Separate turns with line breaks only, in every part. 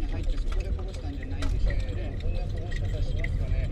に入ってそこで保護したんじゃないんでしょうね
こんな保護し方しますかね。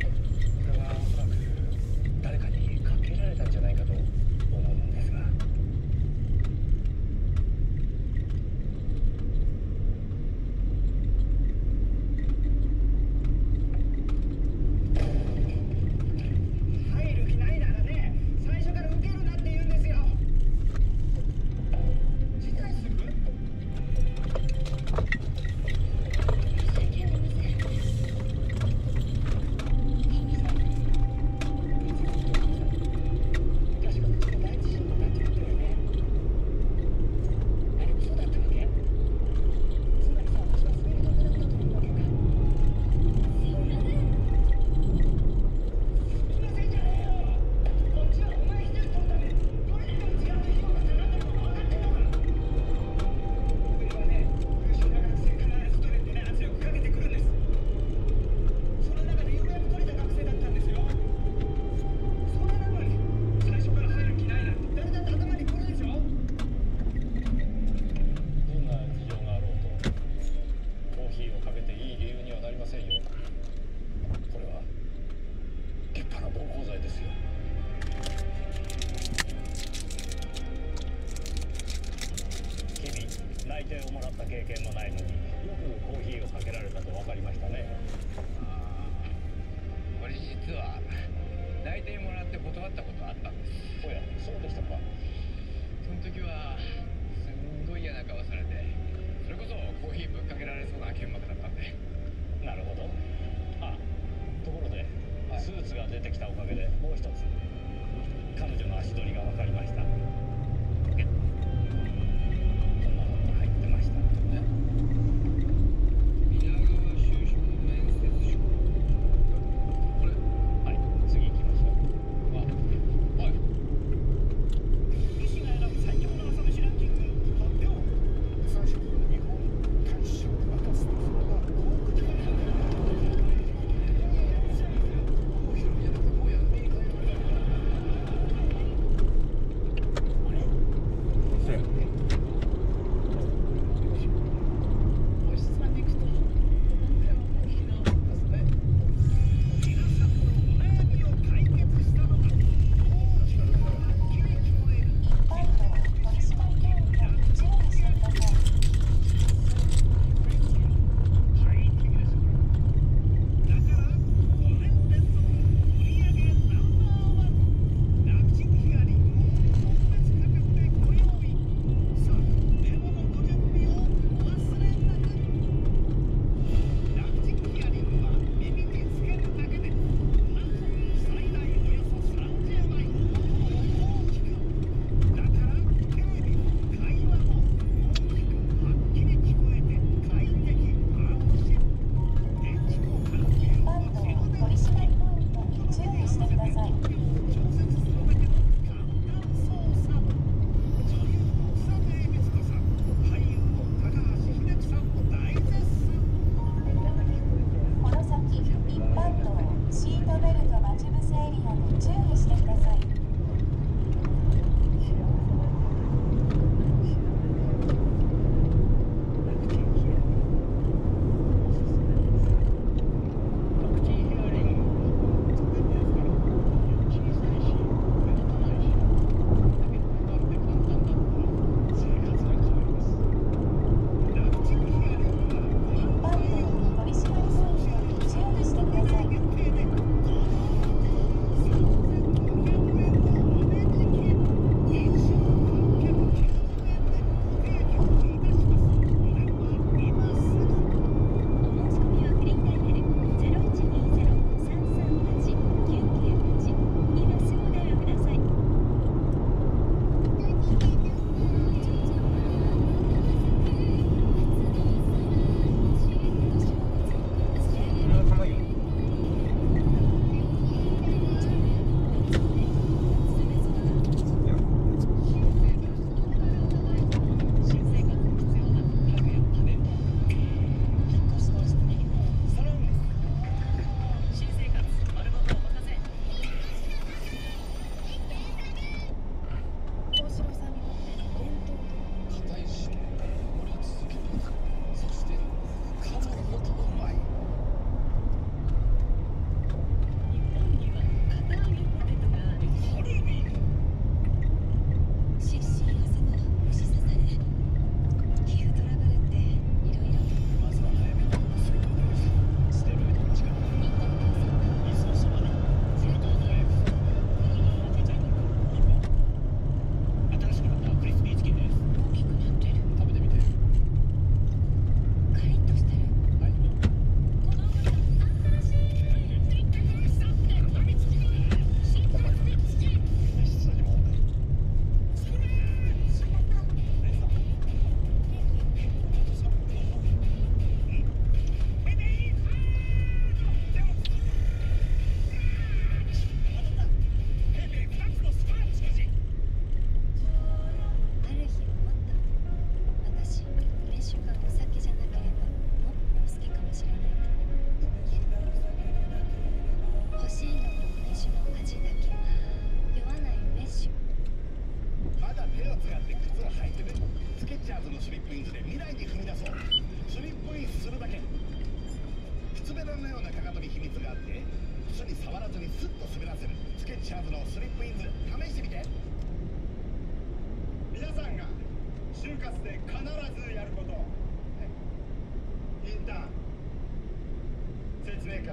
正解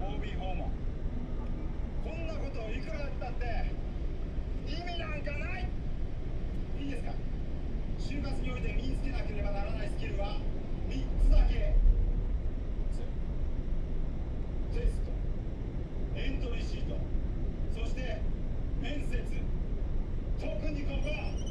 OB 訪問こんなことをいくらやったって意味なんかないいいですか就活において身につけなければならないスキルは3つだけテストエントリーシートそして面接特にここ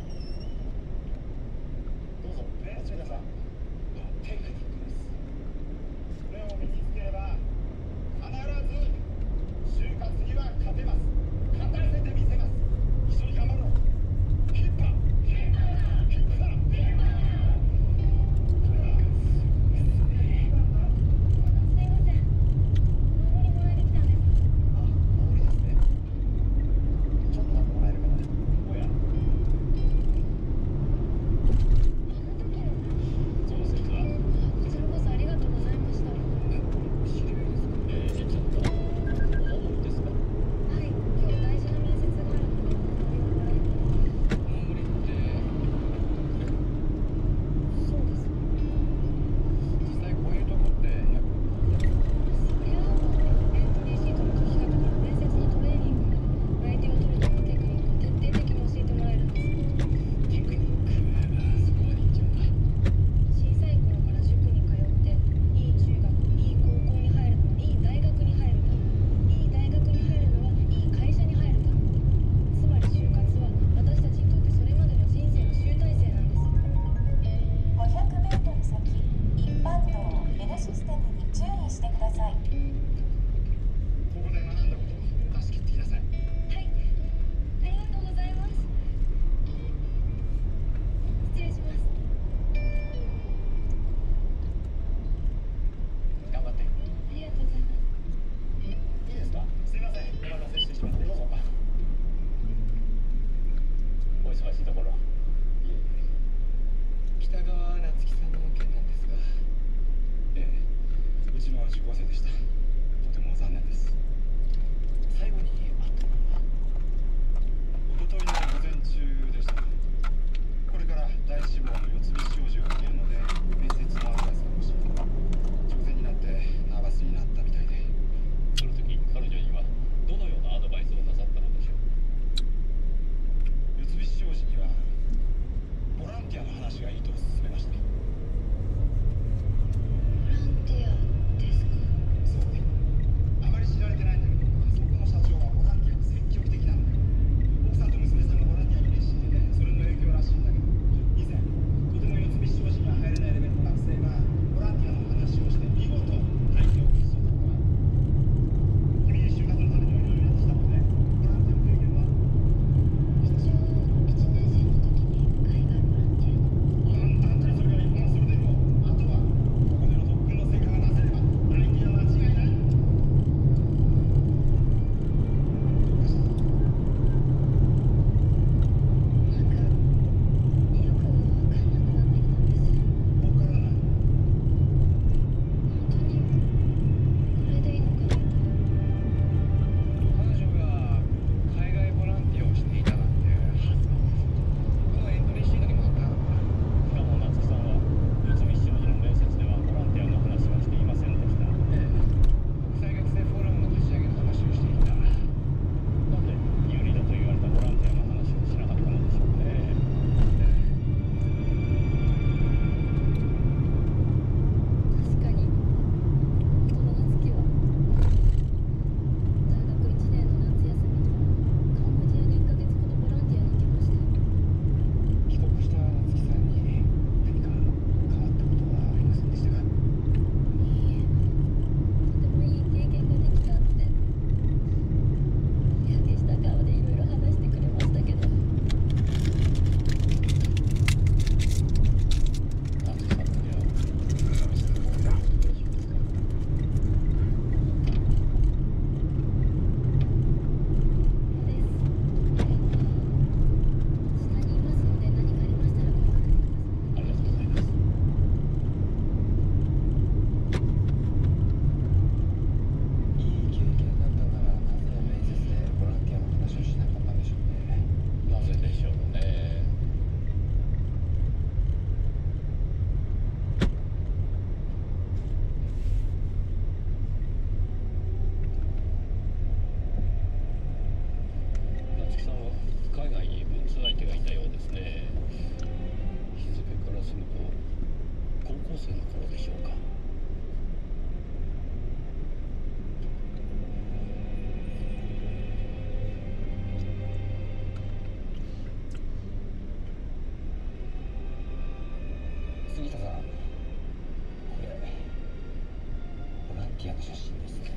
出身
です
ね。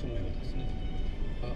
そのようですね。あ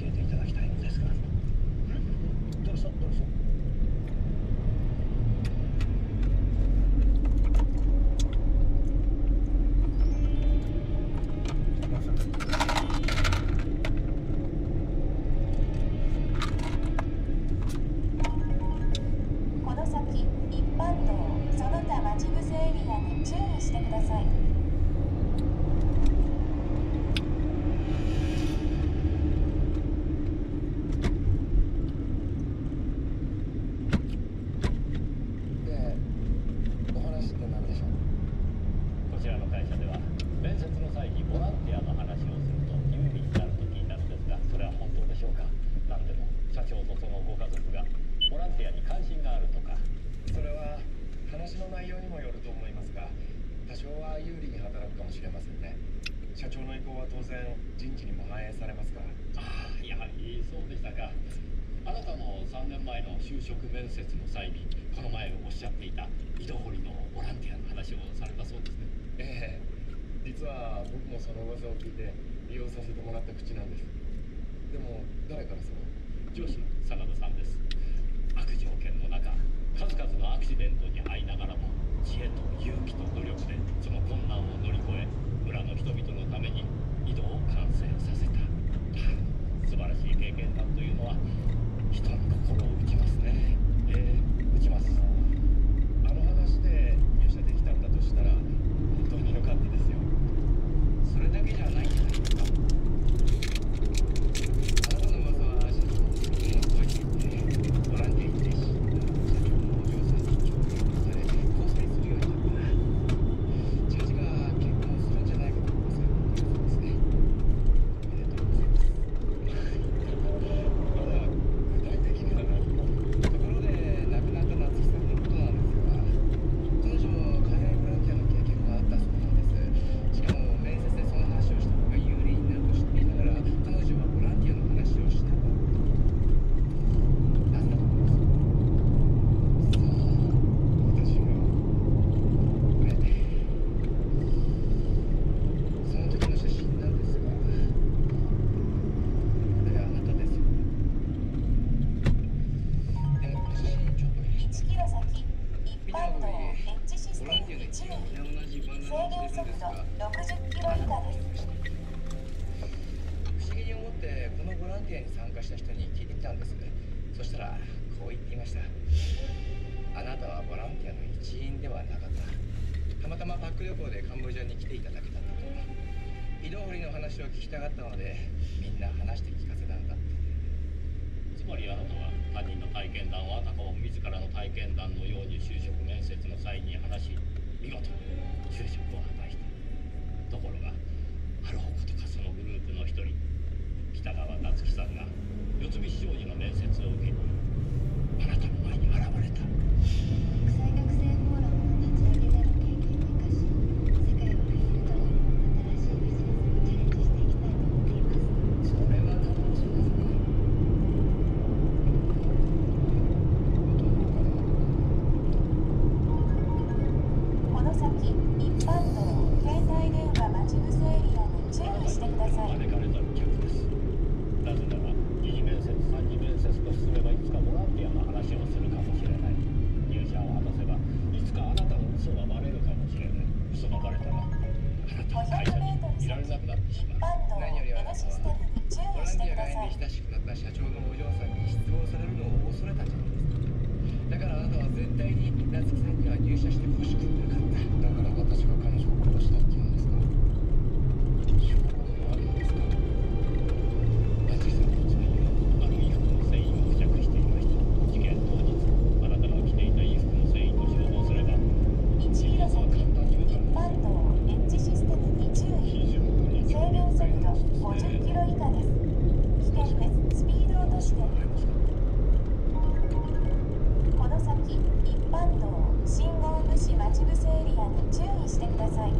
教えていただきたいのですが、どうぞどう。
この
前おっしゃっていた井戸掘りのボランティアの話をされたそうですね。
ええ。実は僕もその噂を聞いて利用させてもらった口なんです。でも誰からその
上司の真田さんです。悪条件の中数々のアクシデントに遭いながらも知恵と勇気と努力でその困難を乗り越え村の人々のために井戸を完成させた。素晴らしい経験談というのは人の心を打ちますね、えー打ちます。
あの話で入社できたんだとしたら、本当に良かったですよ。
それだけじゃないんじゃないですか。
注意制限速度50キロ以下です。危険です。スピード落としてこの先一般道信号無視待ち伏せエリアに注意してください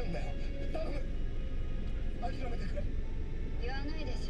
るん
だよ。頼む。諦めてくれ。
言わないで
しょ。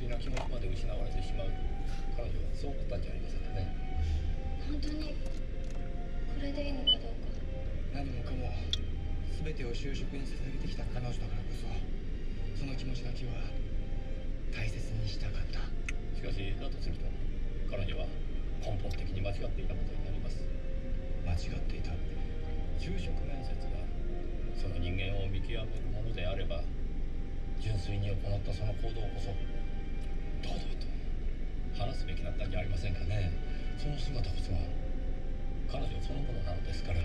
粋な気持ち
まで失われてしまう彼女はそう思ったんじゃありませんかね。
本当にこれでいいのかどうか。
何もかも全てを就職に捧げてきた彼女だからこそその気持ちだけは大切にしたかった。
しかしだとすると彼女は根本的に間違っていたことになります。
間違っていた。
就職面接がその人間を見極めるものであれば純粋に行ったその行動こそ堂々と。話すべきだったんじゃありませんかね。その姿こそは彼女そのものなのですから。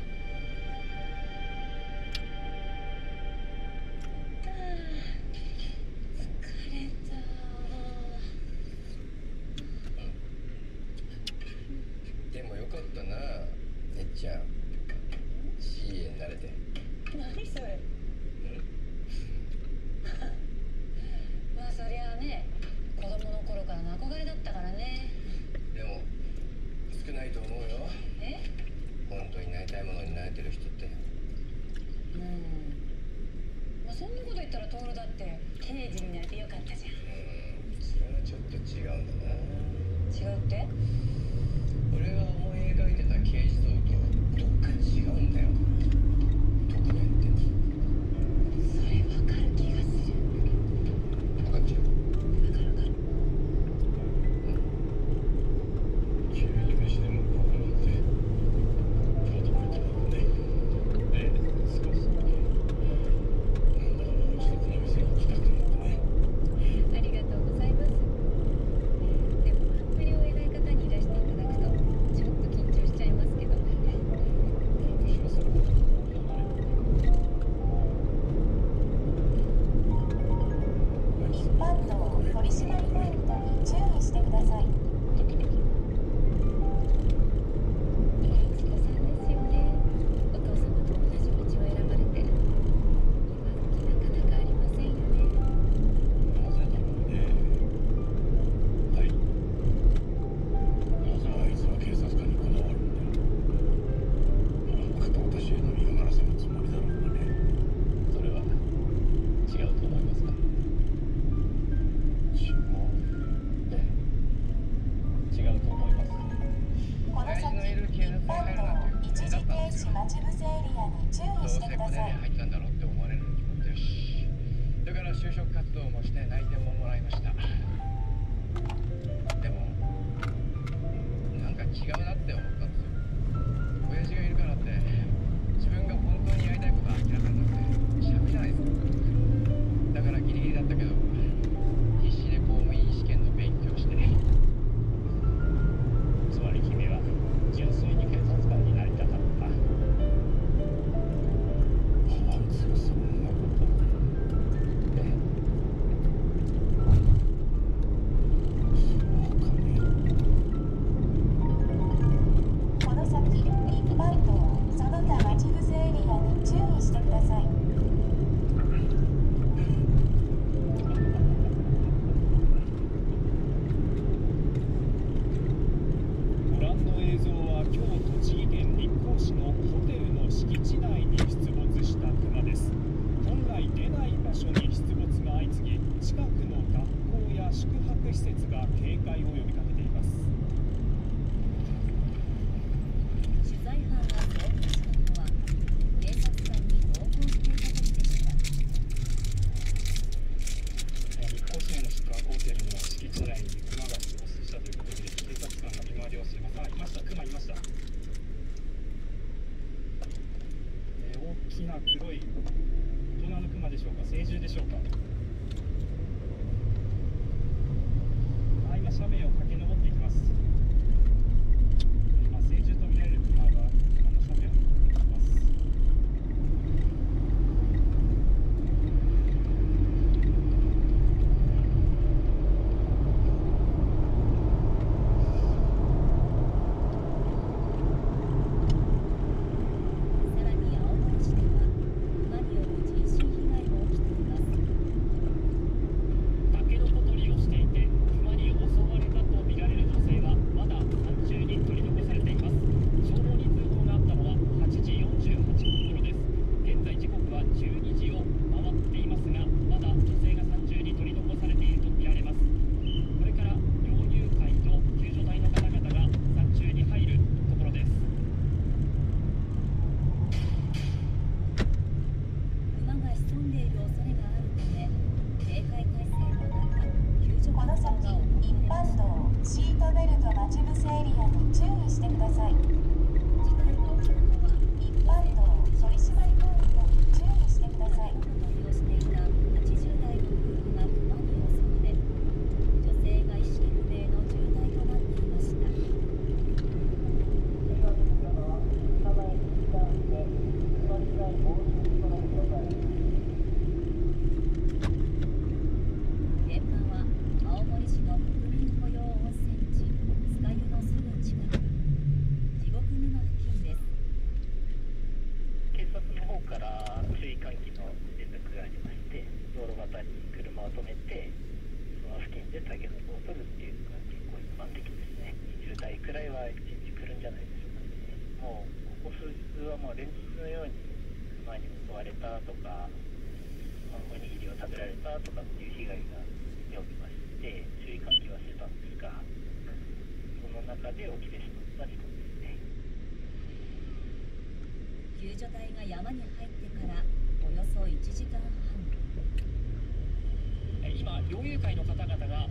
猟友会の方々が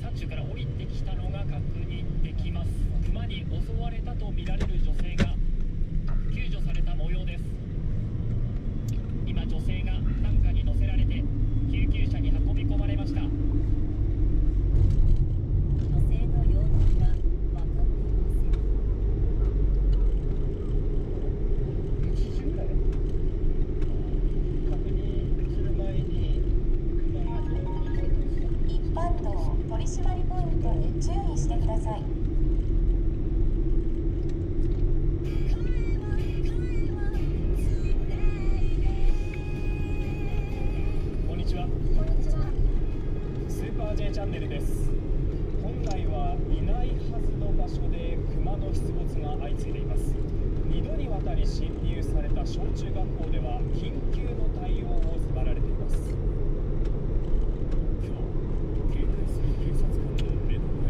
山中から降りてきたのが確認できます。熊に襲われたとみられる女性が救助された模様です。